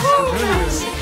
Woohoo!